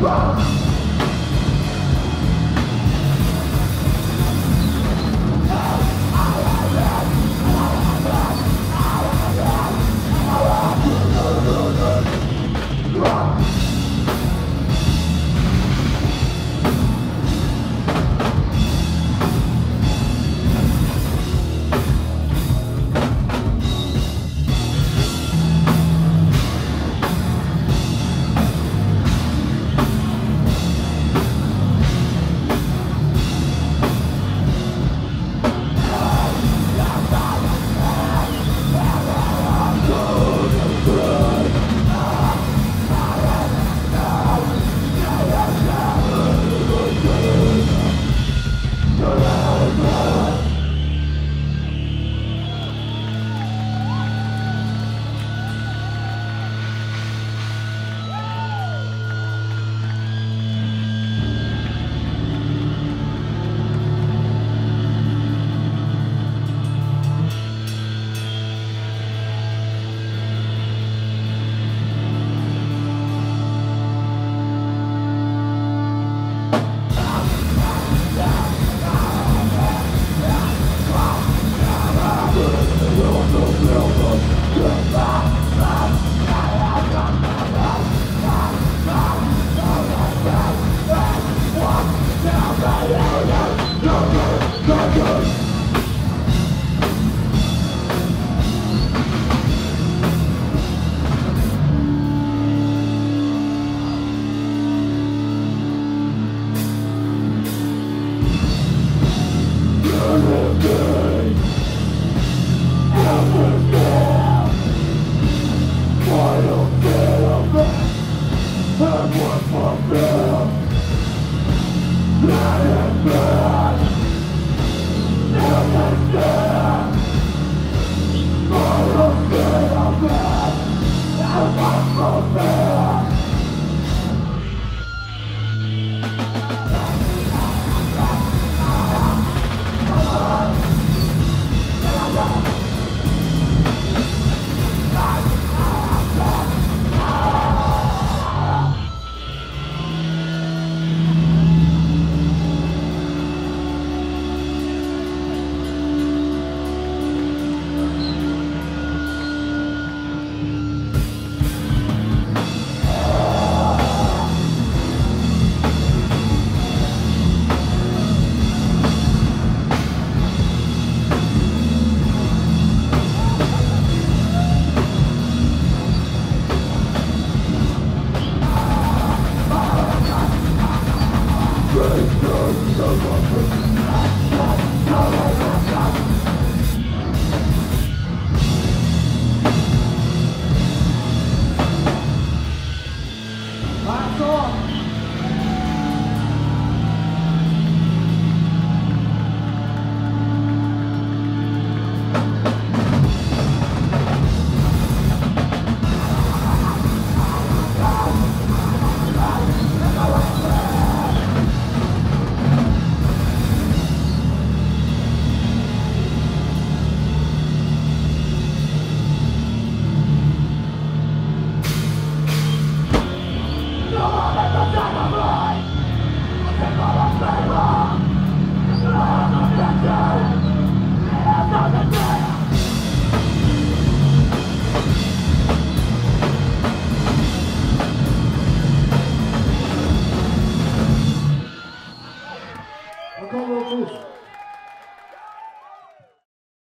Rock! Break the